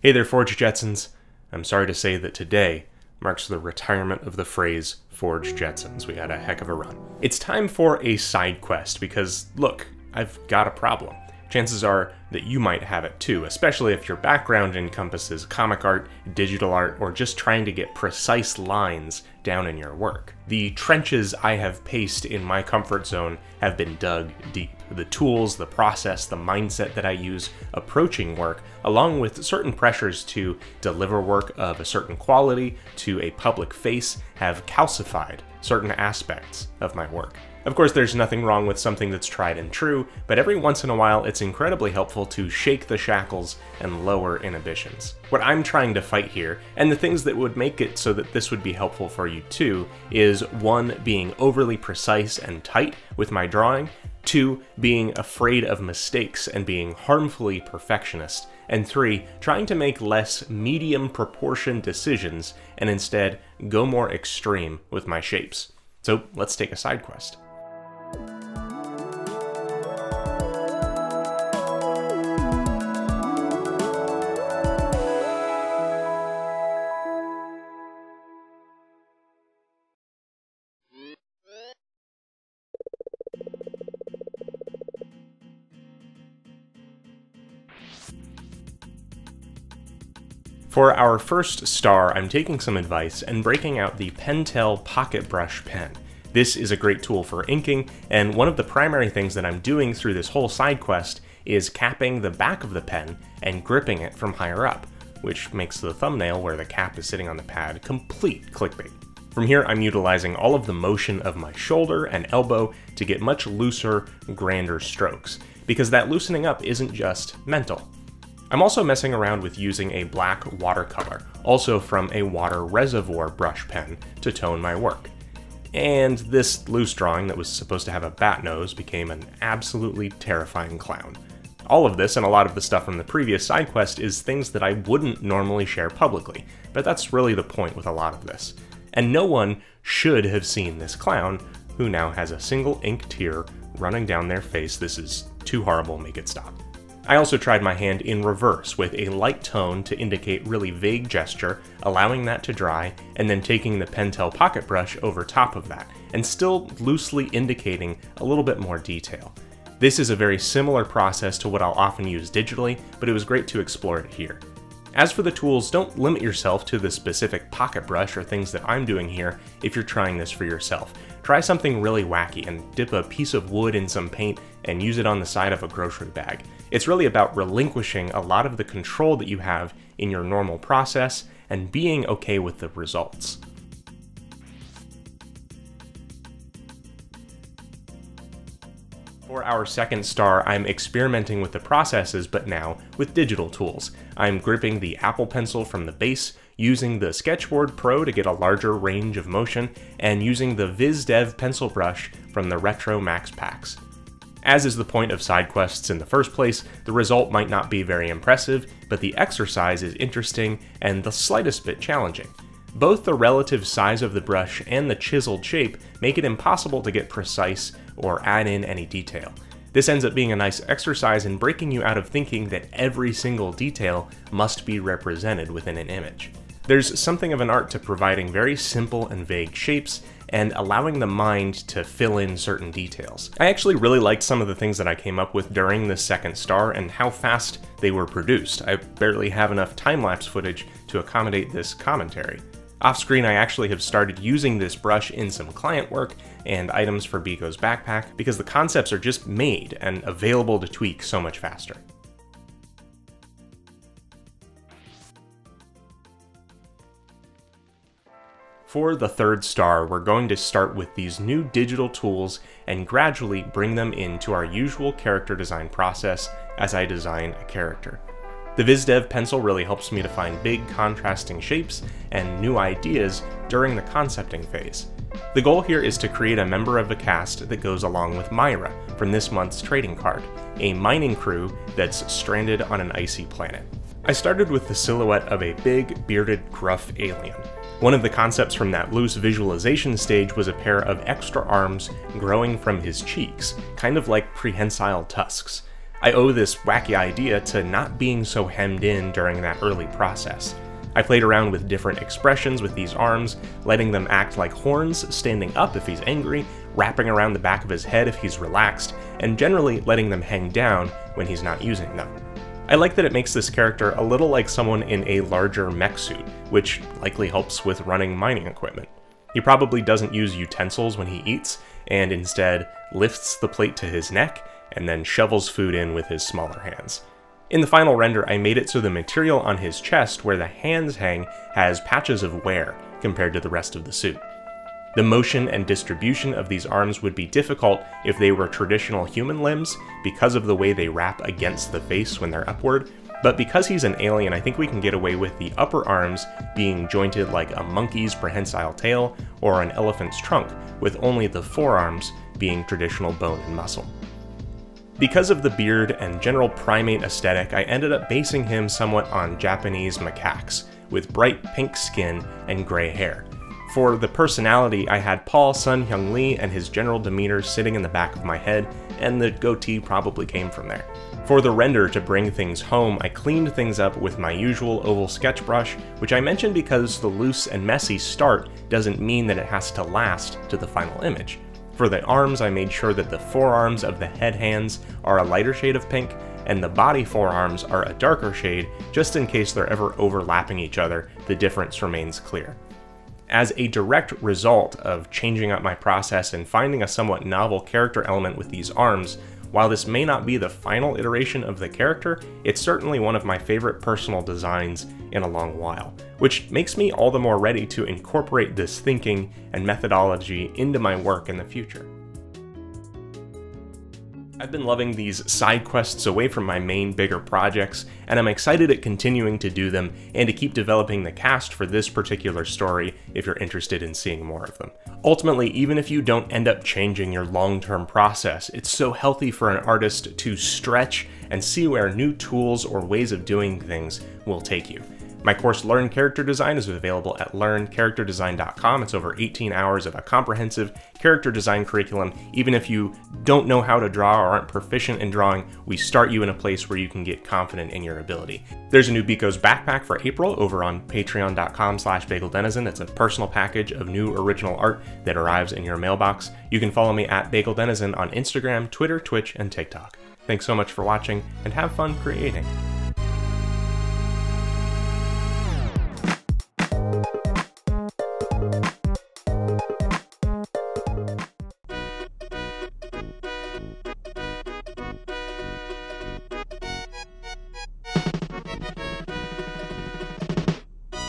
Hey there, Forge Jetsons. I'm sorry to say that today marks the retirement of the phrase Forge Jetsons. We had a heck of a run. It's time for a side quest because, look, I've got a problem chances are that you might have it too, especially if your background encompasses comic art, digital art, or just trying to get precise lines down in your work. The trenches I have paced in my comfort zone have been dug deep. The tools, the process, the mindset that I use approaching work, along with certain pressures to deliver work of a certain quality to a public face, have calcified certain aspects of my work. Of course, there's nothing wrong with something that's tried and true, but every once in a while it's incredibly helpful to shake the shackles and lower inhibitions. What I'm trying to fight here, and the things that would make it so that this would be helpful for you too, is one, being overly precise and tight with my drawing, two, being afraid of mistakes and being harmfully perfectionist, and three, trying to make less medium proportion decisions and instead go more extreme with my shapes. So let's take a side quest. For our first star, I'm taking some advice and breaking out the Pentel Pocket Brush pen. This is a great tool for inking, and one of the primary things that I'm doing through this whole side quest is capping the back of the pen and gripping it from higher up, which makes the thumbnail where the cap is sitting on the pad complete clickbait. From here, I'm utilizing all of the motion of my shoulder and elbow to get much looser, grander strokes, because that loosening up isn't just mental. I'm also messing around with using a black watercolor, also from a water reservoir brush pen, to tone my work. And this loose drawing that was supposed to have a bat nose became an absolutely terrifying clown. All of this and a lot of the stuff from the previous side quest is things that I wouldn't normally share publicly, but that's really the point with a lot of this. And no one should have seen this clown, who now has a single ink tear running down their face. This is too horrible, make it stop. I also tried my hand in reverse with a light tone to indicate really vague gesture, allowing that to dry, and then taking the Pentel pocket brush over top of that, and still loosely indicating a little bit more detail. This is a very similar process to what I'll often use digitally, but it was great to explore it here. As for the tools, don't limit yourself to the specific pocket brush or things that I'm doing here if you're trying this for yourself. Try something really wacky and dip a piece of wood in some paint and use it on the side of a grocery bag. It's really about relinquishing a lot of the control that you have in your normal process and being okay with the results. For our second star, I'm experimenting with the processes, but now with digital tools. I'm gripping the Apple Pencil from the base, using the Sketchboard Pro to get a larger range of motion, and using the VizDev pencil brush from the Retro Max Packs. As is the point of side quests in the first place, the result might not be very impressive, but the exercise is interesting and the slightest bit challenging. Both the relative size of the brush and the chiseled shape make it impossible to get precise or add in any detail. This ends up being a nice exercise in breaking you out of thinking that every single detail must be represented within an image. There's something of an art to providing very simple and vague shapes and allowing the mind to fill in certain details. I actually really liked some of the things that I came up with during the second star and how fast they were produced. I barely have enough time-lapse footage to accommodate this commentary. Off screen, I actually have started using this brush in some client work and items for Biko's backpack because the concepts are just made and available to tweak so much faster. For the third star, we're going to start with these new digital tools and gradually bring them into our usual character design process as I design a character. The VizDev pencil really helps me to find big contrasting shapes and new ideas during the concepting phase. The goal here is to create a member of the cast that goes along with Myra from this month's trading card, a mining crew that's stranded on an icy planet. I started with the silhouette of a big, bearded, gruff alien, one of the concepts from that loose visualization stage was a pair of extra arms growing from his cheeks, kind of like prehensile tusks. I owe this wacky idea to not being so hemmed in during that early process. I played around with different expressions with these arms, letting them act like horns, standing up if he's angry, wrapping around the back of his head if he's relaxed, and generally letting them hang down when he's not using them. I like that it makes this character a little like someone in a larger mech suit, which likely helps with running mining equipment. He probably doesn't use utensils when he eats, and instead lifts the plate to his neck and then shovels food in with his smaller hands. In the final render, I made it so the material on his chest where the hands hang has patches of wear compared to the rest of the suit. The motion and distribution of these arms would be difficult if they were traditional human limbs because of the way they wrap against the face when they're upward, but because he's an alien, I think we can get away with the upper arms being jointed like a monkey's prehensile tail or an elephant's trunk, with only the forearms being traditional bone and muscle. Because of the beard and general primate aesthetic, I ended up basing him somewhat on Japanese macaques, with bright pink skin and gray hair. For the personality, I had Paul Sun Hyung Lee and his general demeanor sitting in the back of my head, and the goatee probably came from there. For the render to bring things home, I cleaned things up with my usual oval sketch brush, which I mentioned because the loose and messy start doesn't mean that it has to last to the final image. For the arms, I made sure that the forearms of the head hands are a lighter shade of pink, and the body forearms are a darker shade, just in case they're ever overlapping each other, the difference remains clear. As a direct result of changing up my process and finding a somewhat novel character element with these arms, while this may not be the final iteration of the character, it's certainly one of my favorite personal designs in a long while, which makes me all the more ready to incorporate this thinking and methodology into my work in the future. I've been loving these side quests away from my main bigger projects, and I'm excited at continuing to do them and to keep developing the cast for this particular story if you're interested in seeing more of them. Ultimately, even if you don't end up changing your long-term process, it's so healthy for an artist to stretch and see where new tools or ways of doing things will take you. My course Learn Character Design is available at learncharacterdesign.com. It's over 18 hours of a comprehensive character design curriculum. Even if you don't know how to draw or aren't proficient in drawing, we start you in a place where you can get confident in your ability. There's a new Biko's backpack for April over on patreon.com slash bageldenizen. It's a personal package of new original art that arrives in your mailbox. You can follow me at bageldenizen on Instagram, Twitter, Twitch, and TikTok. Thanks so much for watching, and have fun creating.